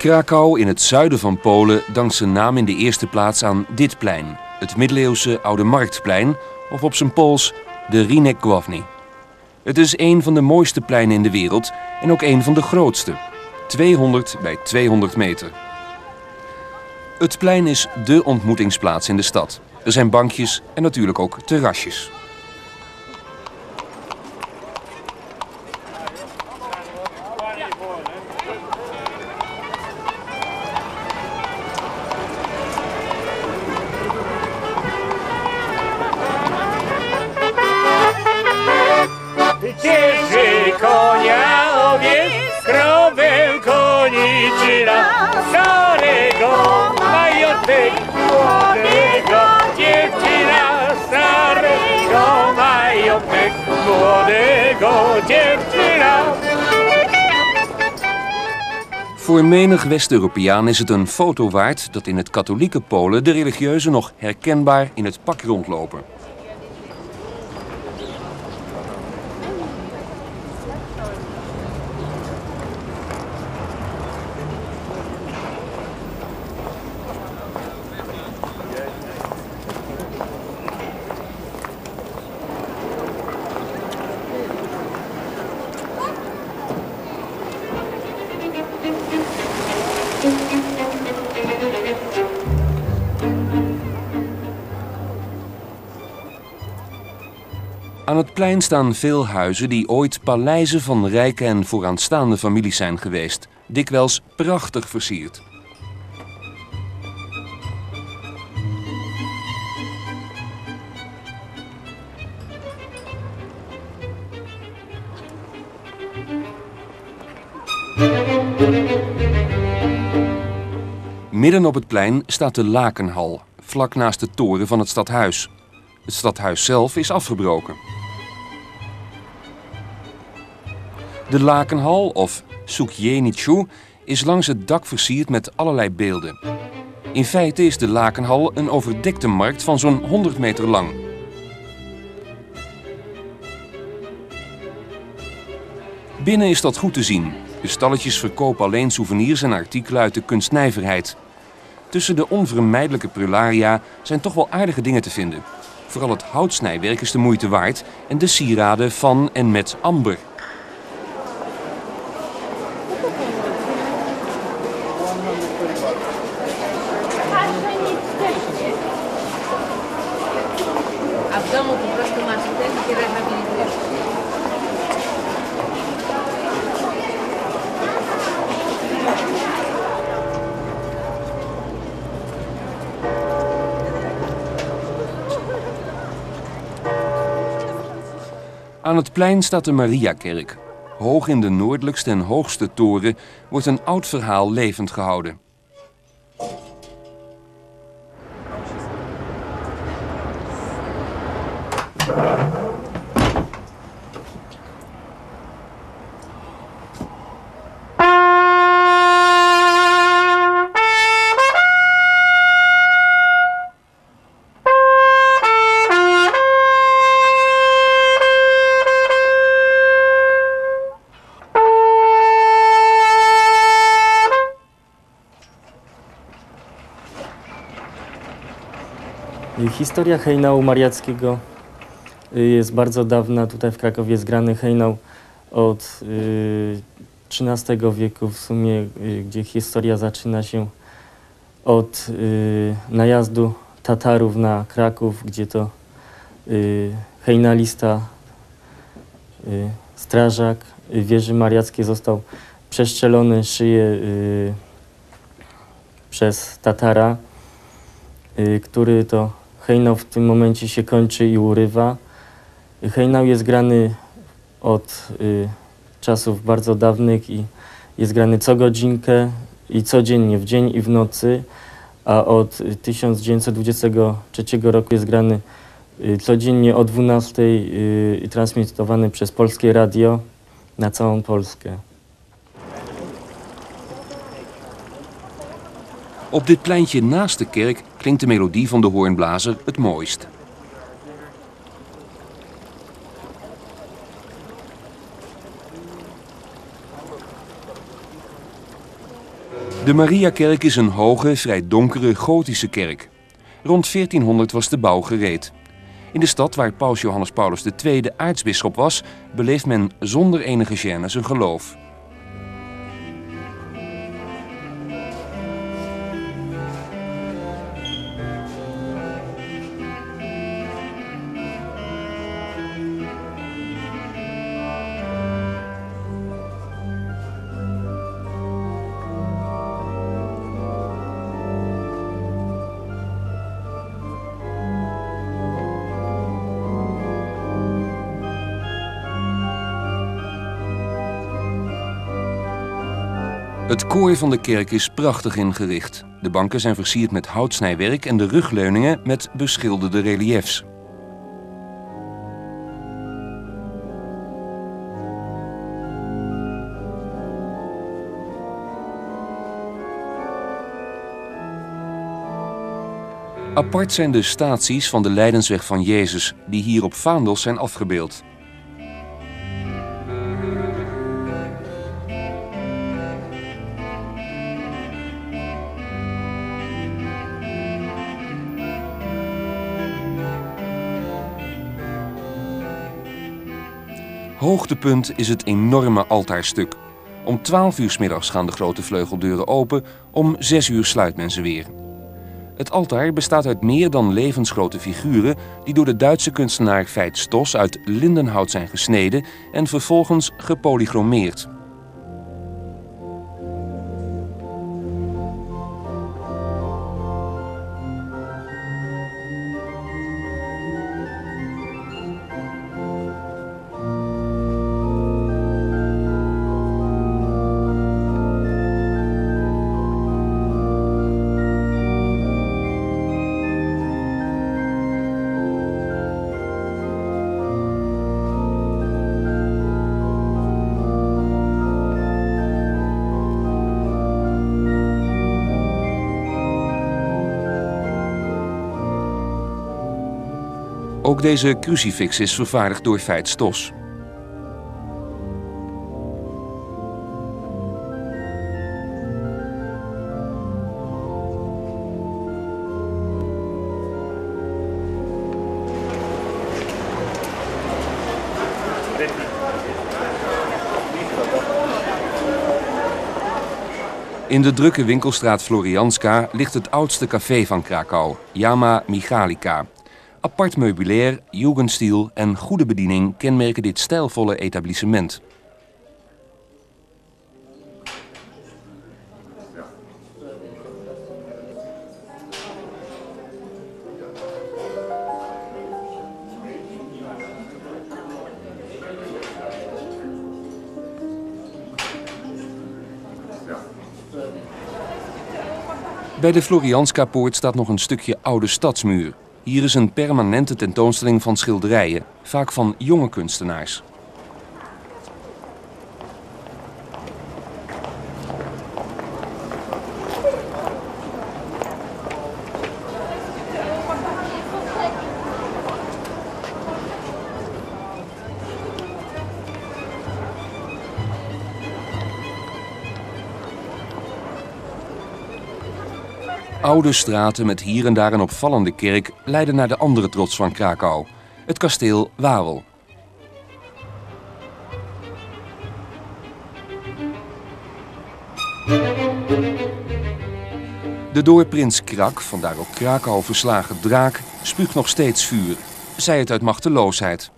Krakau in het zuiden van Polen dankt zijn naam in de eerste plaats aan dit plein, het middeleeuwse Oude Marktplein, of op zijn Pools de Rinek Główny. Het is een van de mooiste pleinen in de wereld en ook een van de grootste, 200 bij 200 meter. Het plein is dé ontmoetingsplaats in de stad. Er zijn bankjes en natuurlijk ook terrasjes. Voor menig West-Europeaan is het een foto waard dat in het katholieke Polen de religieuzen nog herkenbaar in het pak rondlopen. Aan het plein staan veel huizen die ooit paleizen van rijke en vooraanstaande families zijn geweest, dikwijls prachtig versierd. Midden op het plein staat de Lakenhal, vlak naast de toren van het stadhuis. Het stadhuis zelf is afgebroken. De Lakenhal, of Sukjenicu, is langs het dak versierd met allerlei beelden. In feite is de Lakenhal een overdekte markt van zo'n 100 meter lang. Binnen is dat goed te zien. De stalletjes verkopen alleen souvenirs en artikelen uit de kunstnijverheid. Tussen de onvermijdelijke prularia zijn toch wel aardige dingen te vinden. Vooral het houtsnijwerk is de moeite waard en de sieraden van en met amber. Aan het plein staat de Mariakerk. Hoog in de noordelijkste en hoogste toren wordt een oud verhaal levend gehouden. Historia hejnału mariackiego y, jest bardzo dawna. Tutaj w Krakowie jest grany hejnał od y, XIII wieku w sumie, y, gdzie historia zaczyna się od y, najazdu Tatarów na Kraków, gdzie to y, hejnalista, y, strażak y, wieży mariackiej został przeszczelony szyję y, przez Tatara, y, który to hejnał w tym momencie się kończy i urywa. Hejnał jest grany od y, czasów bardzo dawnych i jest grany co godzinkę i codziennie, w dzień i w nocy, a od y, 1923 roku jest grany y, codziennie o 12 y, i transmitowany przez Polskie Radio na całą Polskę. Op dit pleintje naast de kerk klinkt de melodie van de hoornblazer het mooist. De Mariakerk is een hoge, vrij donkere gotische kerk. Rond 1400 was de bouw gereed. In de stad waar paus Johannes Paulus II aartsbisschop was, beleeft men zonder enige gêne zijn geloof. Het koor van de kerk is prachtig ingericht. De banken zijn versierd met houtsnijwerk en de rugleuningen met beschilderde reliefs. Apart zijn de staties van de Leidensweg van Jezus, die hier op vaandels zijn afgebeeld. Hoogtepunt is het enorme altaarstuk. Om 12 uur 's middags gaan de grote vleugeldeuren open, om 6 uur sluit men ze weer. Het altaar bestaat uit meer dan levensgrote figuren die door de Duitse kunstenaar Veit Stos uit lindenhout zijn gesneden en vervolgens gepolychromeerd. Ook deze crucifix is vervaardigd door Veit Stos. In de drukke winkelstraat Florianska ligt het oudste café van Krakau, Jama Michalika. Apart meubilair, jugendstil en goede bediening kenmerken dit stijlvolle etablissement. Bij de Florianska-poort staat nog een stukje oude stadsmuur. Hier is een permanente tentoonstelling van schilderijen, vaak van jonge kunstenaars. Oude straten met hier en daar een opvallende kerk leiden naar de andere trots van Krakau, het kasteel Wawel. De door prins Krak, vandaar ook Krakau verslagen draak, spuugt nog steeds vuur, zij het uit machteloosheid.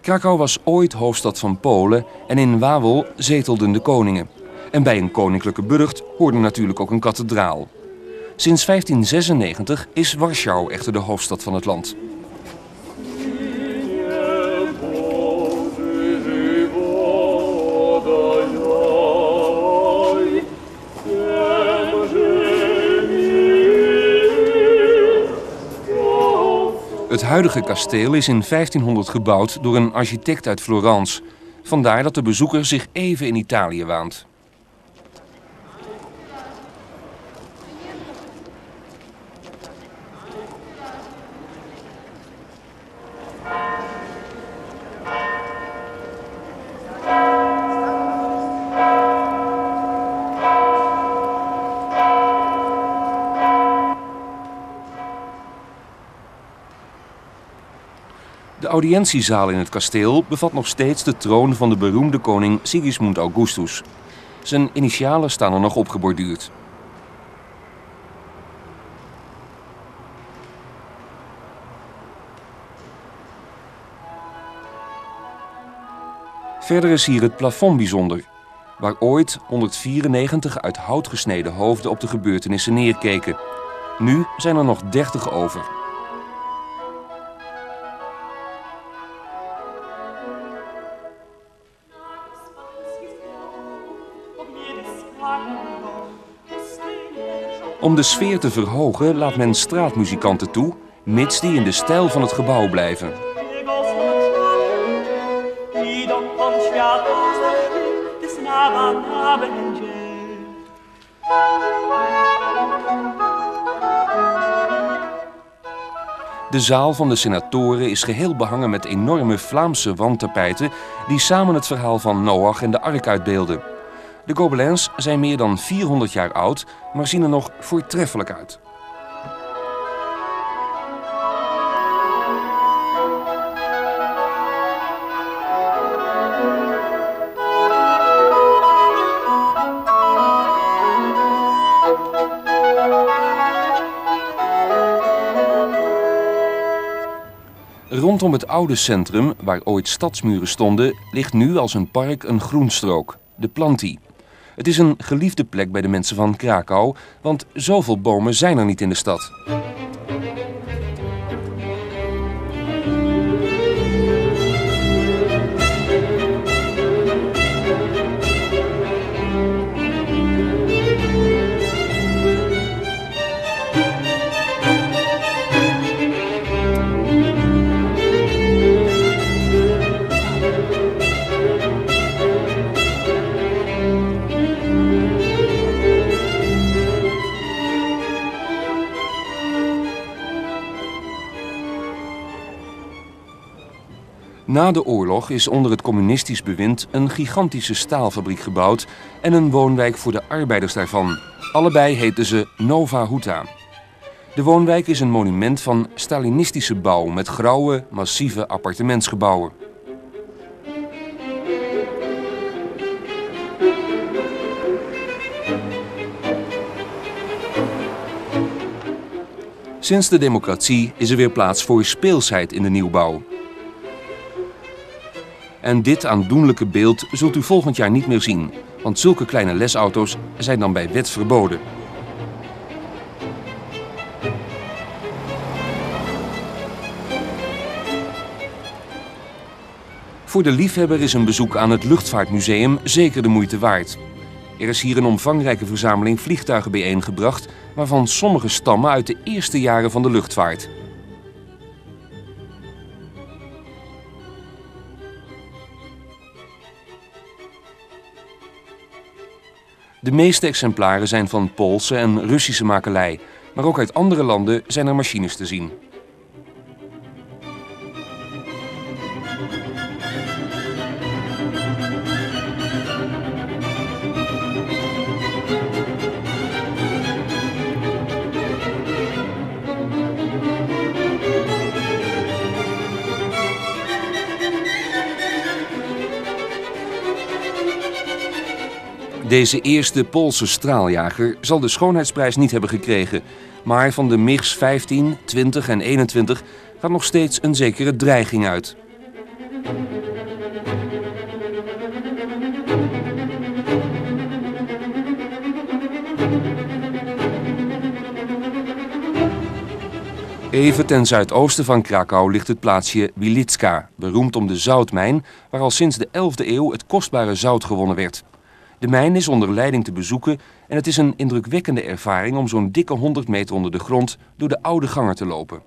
Krakau was ooit hoofdstad van Polen en in Wawel zetelden de koningen. En bij een koninklijke burcht hoorde natuurlijk ook een kathedraal. Sinds 1596 is Warschau echter de hoofdstad van het land. Het huidige kasteel is in 1500 gebouwd door een architect uit Florence. Vandaar dat de bezoeker zich even in Italië waant. De audiëntiezaal in het kasteel bevat nog steeds de troon van de beroemde koning Sigismund Augustus. Zijn initialen staan er nog opgeborduurd. Verder is hier het plafond bijzonder, waar ooit 194 uit hout gesneden hoofden op de gebeurtenissen neerkeken. Nu zijn er nog 30 over. Om de sfeer te verhogen laat men straatmuzikanten toe, mits die in de stijl van het gebouw blijven. De zaal van de senatoren is geheel behangen met enorme Vlaamse wandtapijten die samen het verhaal van Noach en de ark uitbeelden. De gobelins zijn meer dan 400 jaar oud, maar zien er nog voortreffelijk uit. Rondom het oude centrum, waar ooit stadsmuren stonden, ligt nu als een park een groenstrook, de Planty. Het is een geliefde plek bij de mensen van Krakau, want zoveel bomen zijn er niet in de stad. Na de oorlog is onder het communistisch bewind een gigantische staalfabriek gebouwd en een woonwijk voor de arbeiders daarvan. Allebei heten ze Nova Huta. De woonwijk is een monument van Stalinistische bouw met grauwe, massieve appartementsgebouwen. Sinds de democratie is er weer plaats voor speelsheid in de nieuwbouw. En dit aandoenlijke beeld zult u volgend jaar niet meer zien, want zulke kleine lesauto's zijn dan bij wet verboden. Voor de liefhebber is een bezoek aan het Luchtvaartmuseum zeker de moeite waard. Er is hier een omvangrijke verzameling vliegtuigen bijeengebracht, waarvan sommige stammen uit de eerste jaren van de luchtvaart. De meeste exemplaren zijn van Poolse en Russische makelij, maar ook uit andere landen zijn er machines te zien. Deze eerste Poolse straaljager zal de schoonheidsprijs niet hebben gekregen. Maar van de MIGs 15, 20 en 21 gaat nog steeds een zekere dreiging uit. Even ten zuidoosten van Krakau ligt het plaatsje Wilicka, beroemd om de zoutmijn, waar al sinds de 11e eeuw het kostbare zout gewonnen werd. De mijn is onder leiding te bezoeken en het is een indrukwekkende ervaring om zo'n dikke 100 meter onder de grond door de oude gangen te lopen.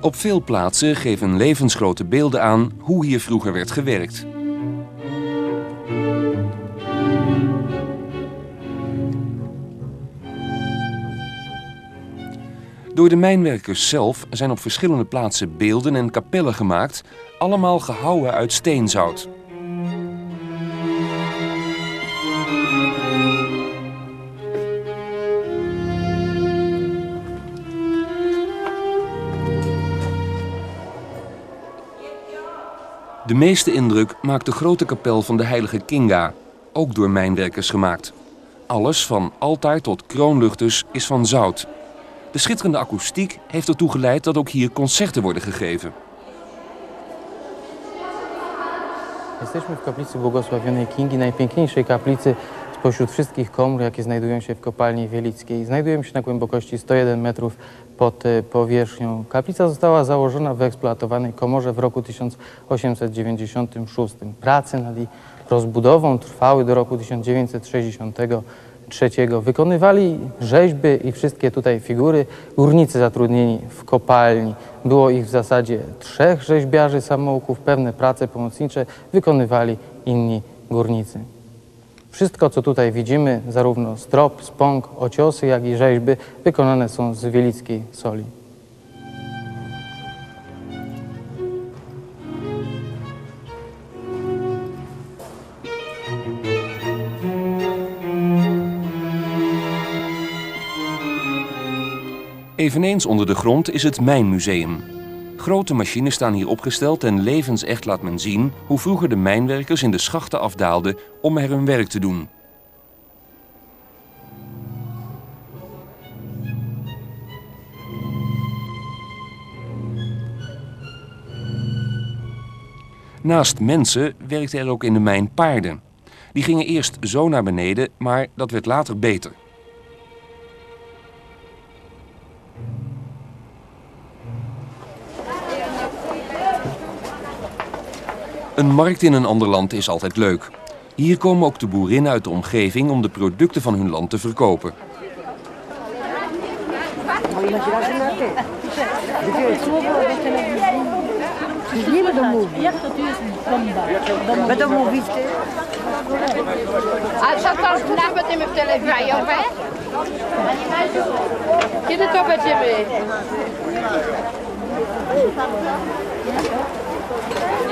Op veel plaatsen geven levensgrote beelden aan hoe hier vroeger werd gewerkt. Door de mijnwerkers zelf zijn op verschillende plaatsen beelden en kapellen gemaakt, allemaal gehouwen uit steenzout. De meeste indruk maakt de grote kapel van de heilige Kinga, ook door mijnwerkers gemaakt. Alles van altaar tot kroonluchters is van zout De schitterende akoestiek heeft ertoe geleid dat ook hier concerten worden gegeven. Jesteśmy w kaplicy błogosławionej Kingi, najpiękniejszej kaplicy spośród wszystkich komór, jakie znajdują się w kopalni wielickiej. Znajdujemy się na głębokości 101 metrów pod e, powierzchnią. Kaplica została założona w eksploatowanej komorze w roku 1896. Prace nad jej rozbudową trwały do roku 1963. Wykonywali rzeźby i wszystkie tutaj figury górnicy zatrudnieni w kopalni. Było ich w zasadzie trzech rzeźbiarzy samouków. Pewne prace pomocnicze wykonywali inni górnicy. Wszystko, co tutaj widzimy, zarówno strop, spąk, ociosy, jak i rzeźby, wykonane są z wielickiej soli. Eveneens onder de grond is het Mijnmuseum. Grote machines staan hier opgesteld en levensecht laat men zien hoe vroeger de mijnwerkers in de schachten afdaalden om er hun werk te doen. Naast mensen werkten er ook in de mijn paarden. Die gingen eerst zo naar beneden, maar dat werd later beter. Een markt in een ander land is altijd leuk. Hier komen ook de boerinnen uit de omgeving om de producten van hun land te verkopen.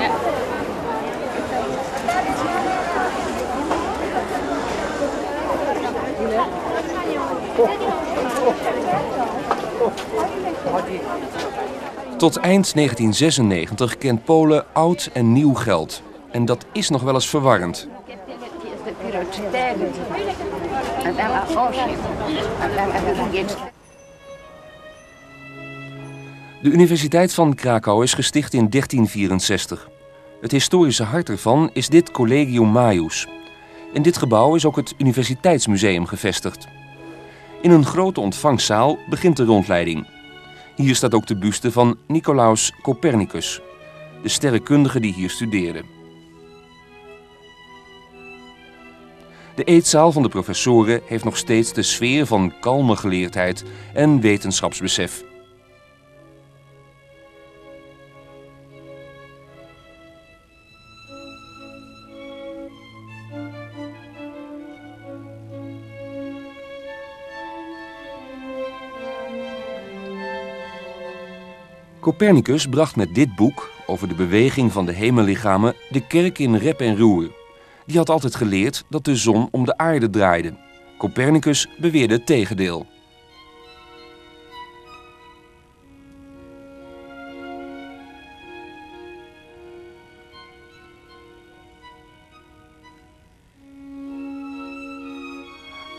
To Tot eind 1996 kent Polen oud en nieuw geld. En dat is nog wel eens verwarrend. De Universiteit van Krakau is gesticht in 1364. Het historische hart ervan is dit Collegium Maius. In dit gebouw is ook het Universiteitsmuseum gevestigd. In een grote ontvangstzaal begint de rondleiding. Hier staat ook de buste van Nicolaus Copernicus, de sterrenkundige die hier studeerde. De eetzaal van de professoren heeft nog steeds de sfeer van kalme geleerdheid en wetenschapsbesef. Copernicus bracht met dit boek over de beweging van de hemellichamen de kerk in rep en roer. Die had altijd geleerd dat de zon om de aarde draaide. Copernicus beweerde het tegendeel.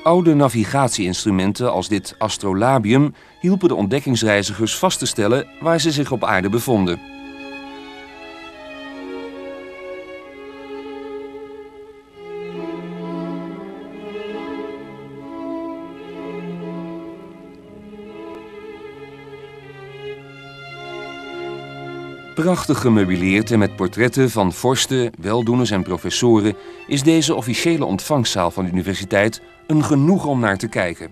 Oude navigatieinstrumenten als dit astrolabium hielpen de ontdekkingsreizigers vast te stellen waar ze zich op aarde bevonden. Prachtig gemeubileerd en met portretten van vorsten, weldoeners en professoren is deze officiële ontvangstzaal van de universiteit een genoeg om naar te kijken.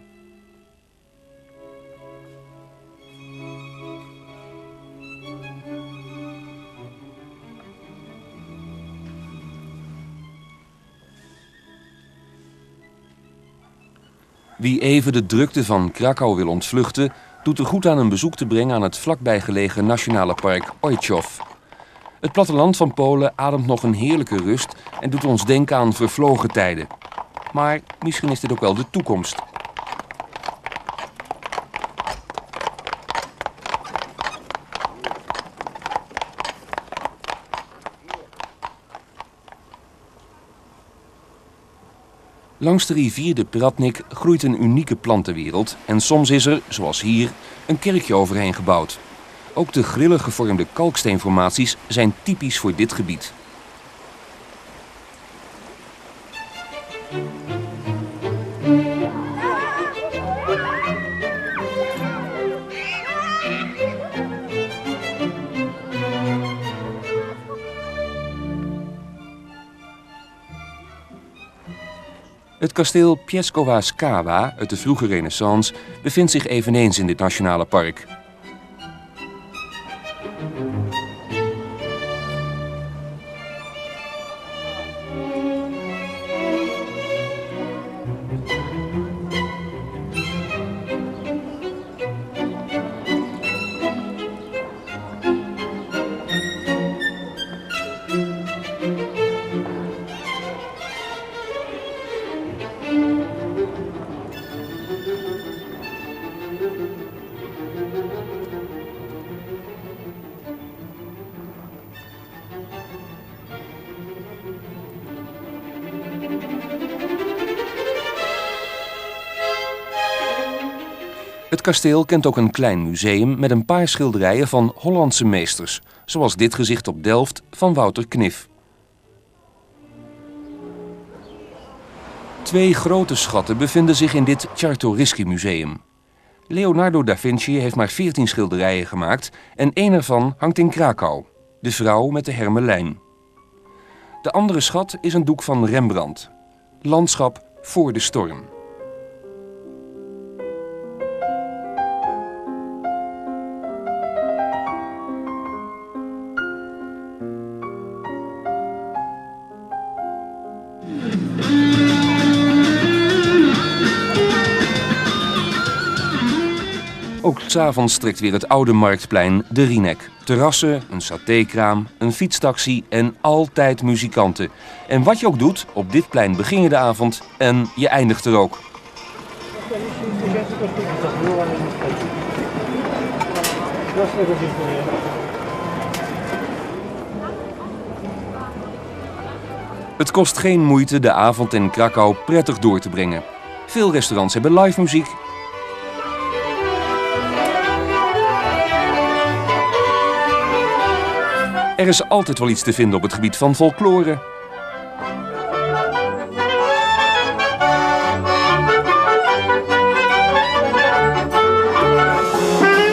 Wie even de drukte van Krakau wil ontvluchten, doet er goed aan een bezoek te brengen aan het vlakbij gelegen nationale park Ojciów. Het platteland van Polen ademt nog een heerlijke rust en doet ons denken aan vervlogen tijden. Maar misschien is dit ook wel de toekomst. Langs de rivier de Pratnik groeit een unieke plantenwereld en soms is er, zoals hier, een kerkje overheen gebouwd. Ook de grillig gevormde kalksteenformaties zijn typisch voor dit gebied. Kasteel Pieskowa Skawa uit de vroege renaissance bevindt zich eveneens in dit nationale park. Kasteel kent ook een klein museum met een paar schilderijen van Hollandse meesters, zoals dit gezicht op Delft van Wouter Knif. Twee grote schatten bevinden zich in dit Czartoryski museum. Leonardo da Vinci heeft maar 14 schilderijen gemaakt en één ervan hangt in Krakau, de vrouw met de hermelijn. De andere schat is een doek van Rembrandt, Landschap voor de storm. S'avonds trekt weer het oude marktplein de Rinek. Terrassen, een satékraam, een fietstaxi en altijd muzikanten. En wat je ook doet, op dit plein begin je de avond en je eindigt er ook. Het kost geen moeite de avond in Krakau prettig door te brengen. Veel restaurants hebben live muziek Er is altijd wel iets te vinden op het gebied van folklore.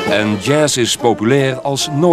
En jazz is populair als nooit.